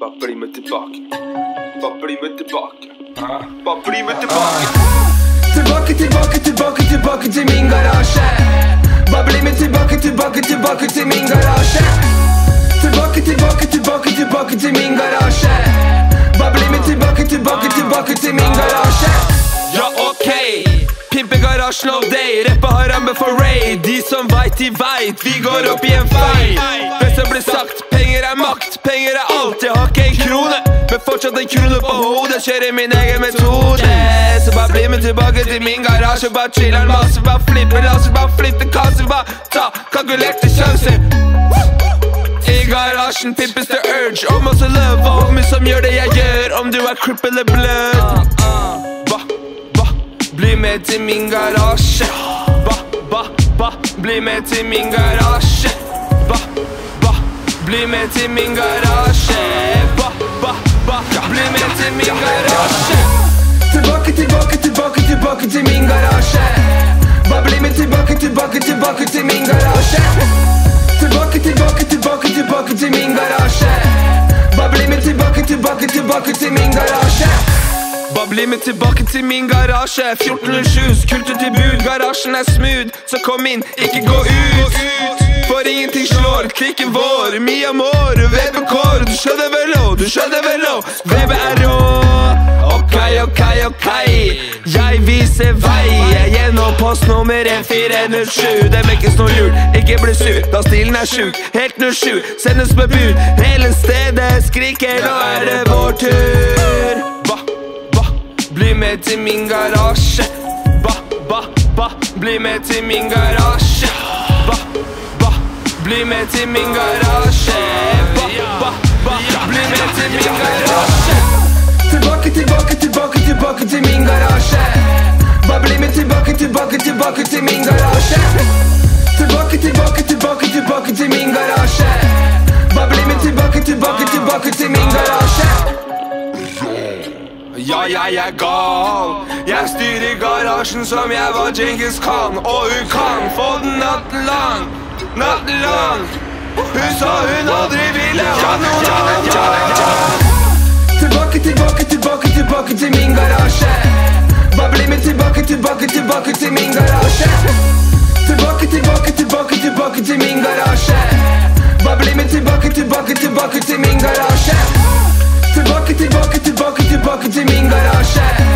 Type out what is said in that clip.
Bare bli med tilbake. Bare bli med tilbake. Bare bli med tilbake. Tilbake, tilbake, tilbake, tilbake til min garasje. Bare bli med tilbake, tilbake, tilbake til min garasje. Tilbake, tilbake, tilbake, tilbake til min garasje. Garasjen day. Rappa Harambe for raid. De som veit, de veit. Vi går opp i en fight. Det som blir sagt, penger er makt. Penger er alt. Jeg har ikke en krone, men fortsatt en krone på hodet. Kjører min egen metode. Så bare bli med tilbake til min garasje. Bare chiller'n masse. Bare flipper lasser, bare flytter kasser. Bare ta kalkulerte sjanser. I garasjen pimpes til urge om masse love Homie som gjør det jeg gjør, om du er crip eller blood. Bli med til min garasje. Ba, ba, ba, bli med til min garasje. Ba, ba, bli med til min garasje. Ba, ba, ba, bli med til min garasje. Tilbake, tilbake, tilbake, tilbake til min garasje. Ba, bli med tilbake, tilbake, tilbake til min garasje. Tilbake, tilbake, tilbake, tilbake til min garasje. Ba, bli med tilbake, tilbake, tilbake til min garasje. Bare bli med tilbake til min garasje. 1407, skulter til bud, garasjen er smooth. Så kom inn, ikke gå ut. For ingenting slår klikken vår. Mi amor, VBK Du skjønner vel nå, du skjønner vel nå. VB er rå. Ok, ok, ok. Jeg viser vei. Gjennom post nummer 1407 Det mekkes noe lurt, ikke bli sur. Da stilen er sjuk, helt 07 Sendes med bud, hele stedet skriker Nå er det vår tur med til min garasje Ba, ba, ba, bli med til min garasje Ba, ba, bli med til min garasje Ba, ba, ba, bli med til min garasje Tilbake, tilbake, tilbake, tilbake til min garasje. Bare bli med tilbake, tilbake, tilbake til min garasje. Tilbake, tilbake, tilbake, tilbake til min garasje. Bare bli med tilbake, tilbake, tilbake til min garasje. Ja, jeg er gal Jeg styrer garasjen som jeg var Djengis Khan Og hun kan få den natten lang Natten lang Hun sa hun aldri ville ha noen annen Tilbake, tilbake, tilbake, tilbake til min garasje. Bare bli med tilbake, tilbake, tilbake til min garasje. Tilbake, tilbake, tilbake, tilbake til min garasje. Bare bli med tilbake, tilbake, tilbake til min garasje. Tilbake, tilbake, tilbake, tilbake til min